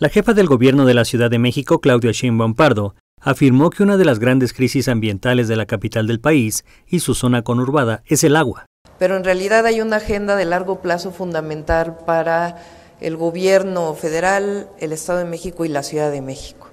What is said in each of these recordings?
La jefa del gobierno de la Ciudad de México, Claudia Sheinbaum Pardo, afirmó que una de las grandes crisis ambientales de la capital del país y su zona conurbada es el agua. Pero en realidad hay una agenda de largo plazo fundamental para el gobierno federal, el Estado de México y la Ciudad de México.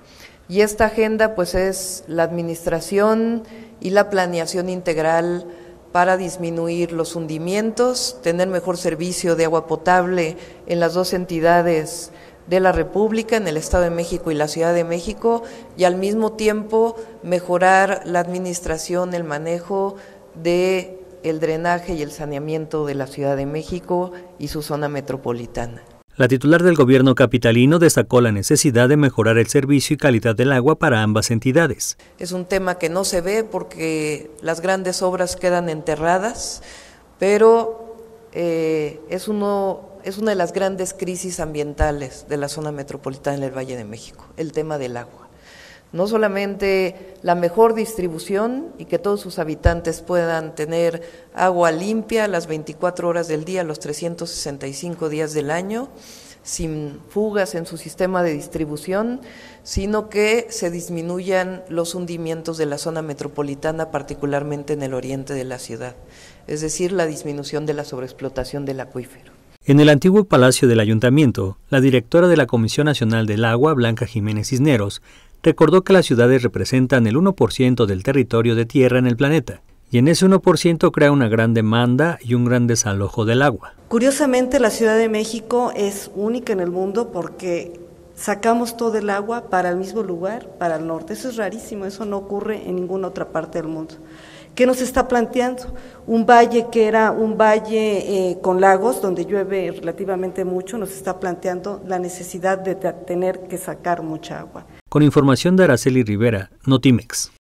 Y esta agenda pues es la administración y la planeación integral para disminuir los hundimientos, tener mejor servicio de agua potable en las dos entidades de la República, en el Estado de México y la Ciudad de México, y al mismo tiempo mejorar la administración, el manejo de el drenaje y el saneamiento de la Ciudad de México y su zona metropolitana. La titular del gobierno capitalino destacó la necesidad de mejorar el servicio y calidad del agua para ambas entidades. Es un tema que no se ve porque las grandes obras quedan enterradas, pero eh, es uno es una de las grandes crisis ambientales de la zona metropolitana del Valle de México, el tema del agua. No solamente la mejor distribución y que todos sus habitantes puedan tener agua limpia las 24 horas del día, los 365 días del año, sin fugas en su sistema de distribución, sino que se disminuyan los hundimientos de la zona metropolitana, particularmente en el oriente de la ciudad, es decir, la disminución de la sobreexplotación del acuífero. En el antiguo Palacio del Ayuntamiento, la directora de la Comisión Nacional del Agua, Blanca Jiménez Cisneros, recordó que las ciudades representan el 1% del territorio de tierra en el planeta, y en ese 1% crea una gran demanda y un gran desalojo del agua. Curiosamente, la Ciudad de México es única en el mundo porque sacamos todo el agua para el mismo lugar, para el norte. Eso es rarísimo, eso no ocurre en ninguna otra parte del mundo. ¿Qué nos está planteando? Un valle que era un valle eh, con lagos, donde llueve relativamente mucho, nos está planteando la necesidad de tener que sacar mucha agua. Con información de Araceli Rivera, Notimex.